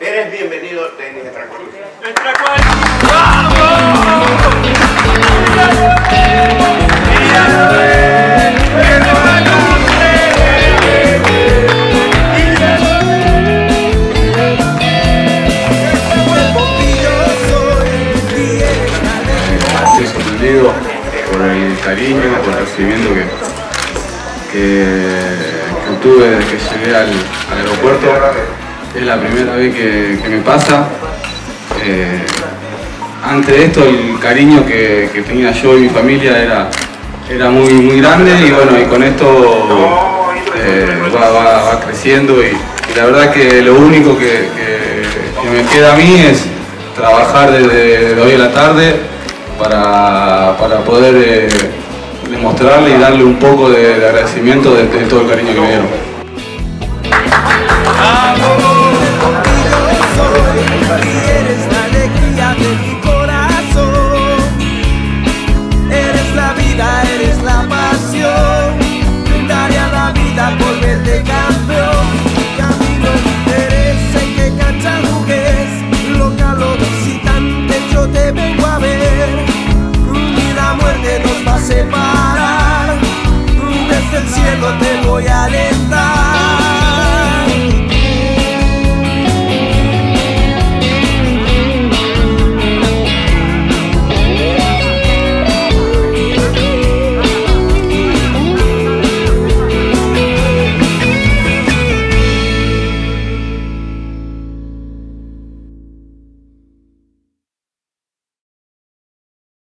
Eres bienvenido tenis de Estoy sorprendido por el cariño, por el recibimiento que, que, tuve desde que llegué al, aeropuerto. Es la primera vez que, me pasa. Eh, antes de esto el cariño que, tenía yo y mi familia era, era muy, muy grande y bueno, y con esto eh, va, creciendo y, la verdad que lo único que, me queda a mí es trabajar desde hoy a la tarde para, poder eh, demostrarle y darle un poco de, agradecimiento de, de todo el cariño que me dieron. Separar, desde